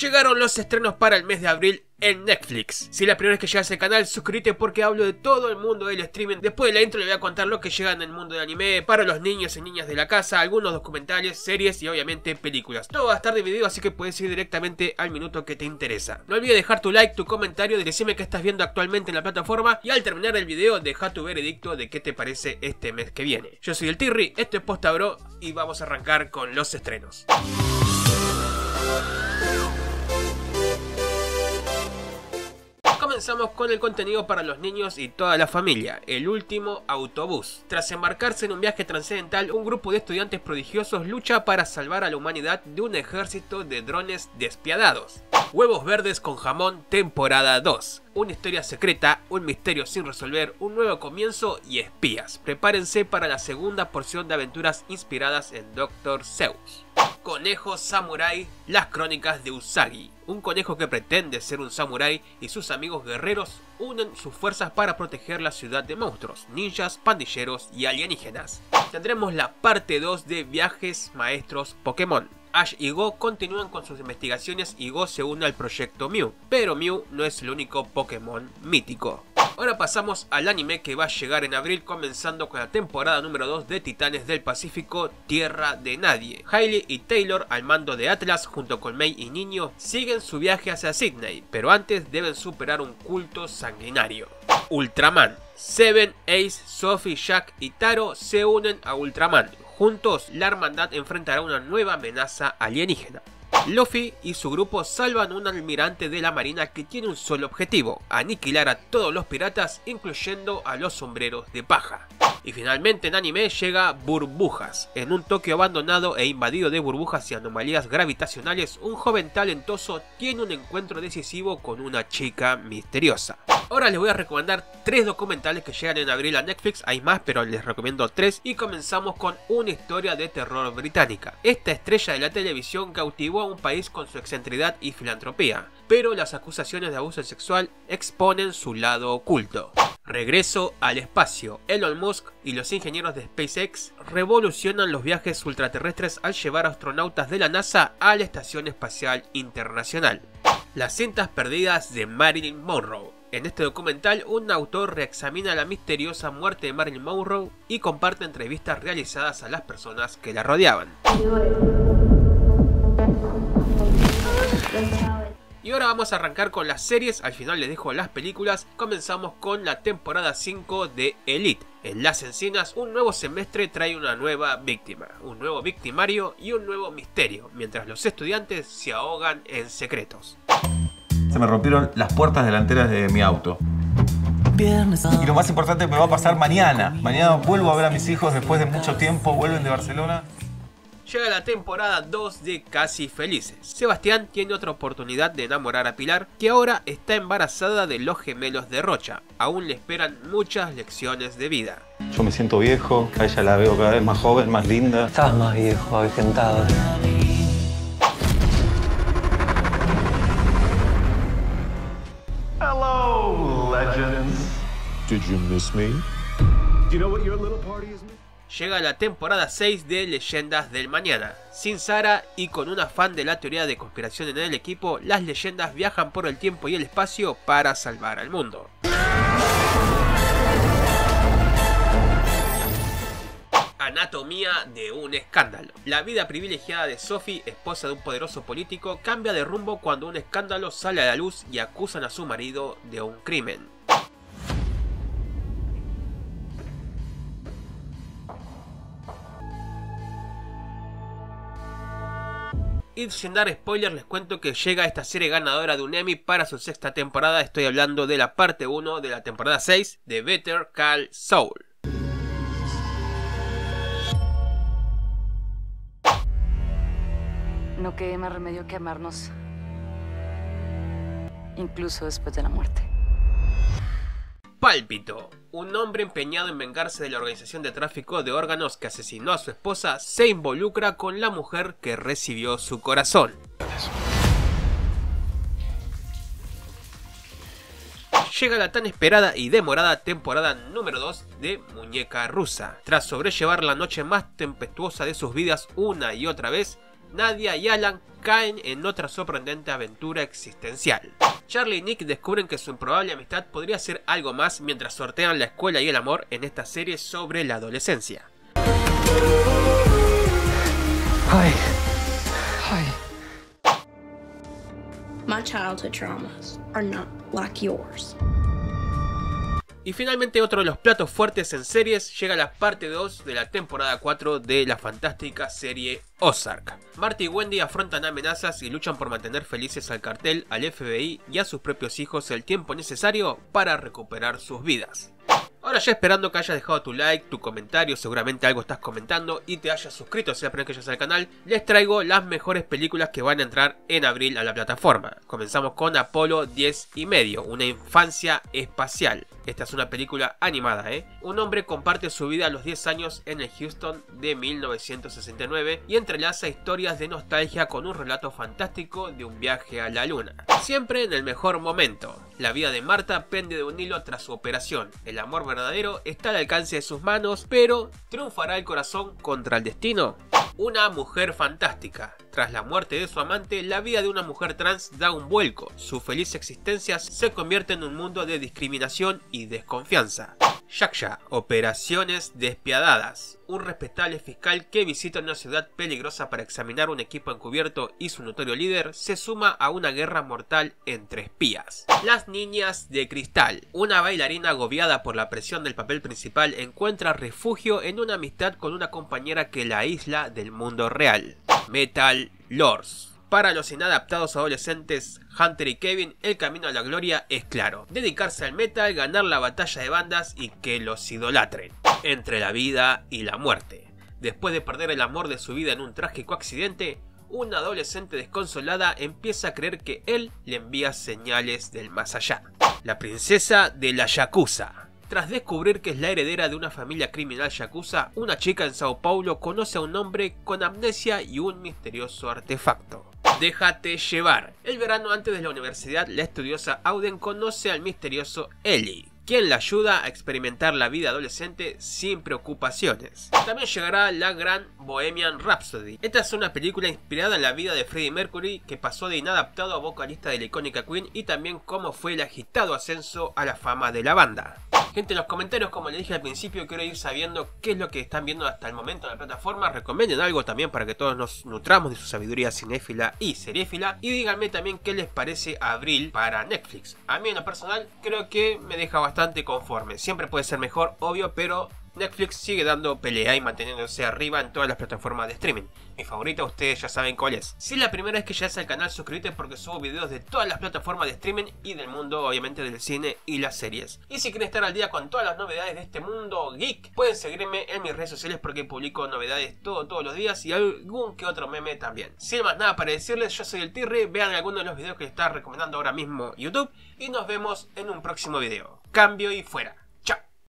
Llegaron los estrenos para el mes de abril en Netflix. Si la primera vez que llegas al canal, suscríbete porque hablo de todo el mundo del streaming. Después de la intro le voy a contar lo que llega en el mundo del anime para los niños y niñas de la casa, algunos documentales, series y obviamente películas. Todo va a estar dividido así que puedes ir directamente al minuto que te interesa. No olvides dejar tu like, tu comentario, decirme qué estás viendo actualmente en la plataforma y al terminar el video deja tu veredicto de qué te parece este mes que viene. Yo soy el Tirri, esto es Posta Bro y vamos a arrancar con los estrenos. Comenzamos con el contenido para los niños y toda la familia, el último autobús. Tras embarcarse en un viaje trascendental, un grupo de estudiantes prodigiosos lucha para salvar a la humanidad de un ejército de drones despiadados. Huevos Verdes con Jamón, temporada 2. Una historia secreta, un misterio sin resolver, un nuevo comienzo y espías. Prepárense para la segunda porción de aventuras inspiradas en Doctor Zeus. Conejo Samurai, las crónicas de Usagi. Un conejo que pretende ser un samurái y sus amigos guerreros unen sus fuerzas para proteger la ciudad de monstruos, ninjas, pandilleros y alienígenas. Tendremos la parte 2 de Viajes Maestros Pokémon. Ash y Go continúan con sus investigaciones y Go se une al proyecto Mew, pero Mew no es el único Pokémon mítico. Ahora pasamos al anime que va a llegar en abril comenzando con la temporada número 2 de Titanes del Pacífico Tierra de Nadie. Hailey y Taylor al mando de Atlas junto con Mei y Niño siguen su viaje hacia Sydney, pero antes deben superar un culto sanguinario. Ultraman. Seven, Ace, Sophie, Jack y Taro se unen a Ultraman, Juntos, la hermandad enfrentará una nueva amenaza alienígena. Luffy y su grupo salvan un almirante de la marina que tiene un solo objetivo, aniquilar a todos los piratas incluyendo a los sombreros de paja. Y finalmente en anime llega Burbujas. En un Tokio abandonado e invadido de burbujas y anomalías gravitacionales, un joven talentoso tiene un encuentro decisivo con una chica misteriosa. Ahora les voy a recomendar tres documentales que llegan en abril a Netflix, hay más pero les recomiendo tres y comenzamos con una historia de terror británica. Esta estrella de la televisión cautivó a un país con su excentridad y filantropía, pero las acusaciones de abuso sexual exponen su lado oculto. Regreso al espacio. Elon Musk y los ingenieros de SpaceX revolucionan los viajes ultraterrestres al llevar astronautas de la NASA a la Estación Espacial Internacional. Las cintas perdidas de Marilyn Monroe. En este documental, un autor reexamina la misteriosa muerte de Marilyn Monroe y comparte entrevistas realizadas a las personas que la rodeaban. Y ahora vamos a arrancar con las series, al final les dejo las películas. Comenzamos con la temporada 5 de Elite. En las encinas, un nuevo semestre trae una nueva víctima, un nuevo victimario y un nuevo misterio, mientras los estudiantes se ahogan en secretos se me rompieron las puertas delanteras de mi auto. Y lo más importante me va a pasar mañana. Mañana vuelvo a ver a mis hijos después de mucho tiempo, vuelven de Barcelona. Llega la temporada 2 de Casi Felices. Sebastián tiene otra oportunidad de enamorar a Pilar, que ahora está embarazada de los gemelos de Rocha. Aún le esperan muchas lecciones de vida. Yo me siento viejo, a ella la veo cada vez más joven, más linda. Estás más viejo, avejentado. Llega la temporada 6 de Leyendas del Mañana. Sin Sara y con un afán de la teoría de conspiración en el equipo, las leyendas viajan por el tiempo y el espacio para salvar al mundo. Anatomía de un escándalo. La vida privilegiada de Sophie, esposa de un poderoso político, cambia de rumbo cuando un escándalo sale a la luz y acusan a su marido de un crimen. Y sin dar spoilers les cuento que llega esta serie ganadora de un Emmy para su sexta temporada. Estoy hablando de la parte 1 de la temporada 6 de Better Call Saul. No quede más remedio que amarnos, incluso después de la muerte. Pálpito. Un hombre empeñado en vengarse de la organización de tráfico de órganos que asesinó a su esposa se involucra con la mujer que recibió su corazón. Llega la tan esperada y demorada temporada número 2 de Muñeca Rusa. Tras sobrellevar la noche más tempestuosa de sus vidas una y otra vez, Nadia y Alan caen en otra sorprendente aventura existencial. Charlie y Nick descubren que su improbable amistad podría ser algo más mientras sortean la escuela y el amor en esta serie sobre la adolescencia. My childhood traumas are not like yours. Y finalmente otro de los platos fuertes en series llega a la parte 2 de la temporada 4 de la fantástica serie Ozark. Marty y Wendy afrontan amenazas y luchan por mantener felices al cartel, al FBI y a sus propios hijos el tiempo necesario para recuperar sus vidas. Ahora ya esperando que hayas dejado tu like, tu comentario, seguramente algo estás comentando y te hayas suscrito si es la primera que hayas al canal, les traigo las mejores películas que van a entrar en abril a la plataforma. Comenzamos con Apolo 10 y medio, una infancia espacial. Esta es una película animada, ¿eh? Un hombre comparte su vida a los 10 años en el Houston de 1969 y entrelaza historias de nostalgia con un relato fantástico de un viaje a la luna. Siempre en el mejor momento. La vida de Marta pende de un hilo tras su operación. El amor verdadero está al alcance de sus manos, pero ¿triunfará el corazón contra el destino? Una mujer fantástica. Tras la muerte de su amante, la vida de una mujer trans da un vuelco. Su feliz existencia se convierte en un mundo de discriminación y desconfianza. Yaksha, operaciones despiadadas. Un respetable fiscal que visita una ciudad peligrosa para examinar un equipo encubierto y su notorio líder se suma a una guerra mortal entre espías. Las niñas de cristal. Una bailarina agobiada por la presión del papel principal encuentra refugio en una amistad con una compañera que la aísla del mundo real. Metal Lords. Para los inadaptados adolescentes Hunter y Kevin, el camino a la gloria es claro. Dedicarse al metal, ganar la batalla de bandas y que los idolatren. Entre la vida y la muerte. Después de perder el amor de su vida en un trágico accidente, una adolescente desconsolada empieza a creer que él le envía señales del más allá. La princesa de la Yakuza. Tras descubrir que es la heredera de una familia criminal yakuza, una chica en Sao Paulo conoce a un hombre con amnesia y un misterioso artefacto. Déjate llevar. El verano antes de la universidad, la estudiosa Auden conoce al misterioso Ellie, quien la ayuda a experimentar la vida adolescente sin preocupaciones. También llegará la gran Bohemian Rhapsody. Esta es una película inspirada en la vida de Freddie Mercury que pasó de inadaptado a vocalista de la icónica Queen y también cómo fue el agitado ascenso a la fama de la banda. Gente, en los comentarios, como les dije al principio, quiero ir sabiendo qué es lo que están viendo hasta el momento en la plataforma. Recomienden algo también para que todos nos nutramos de su sabiduría cinéfila y seriéfila. Y díganme también qué les parece Abril para Netflix. A mí en lo personal creo que me deja bastante conforme. Siempre puede ser mejor, obvio, pero Netflix sigue dando pelea y manteniéndose arriba en todas las plataformas de streaming. Mi favorita ustedes ya saben cuál es. Si es la primera vez que llegas al canal suscríbete porque subo videos de todas las plataformas de streaming y del mundo obviamente del cine y las series. Y si quieren estar al día con todas las novedades de este mundo geek, pueden seguirme en mis redes sociales porque publico novedades todo, todos los días y algún que otro meme también. Sin más nada para decirles, yo soy el Tirri, vean alguno de los videos que está recomendando ahora mismo YouTube y nos vemos en un próximo video. Cambio y fuera.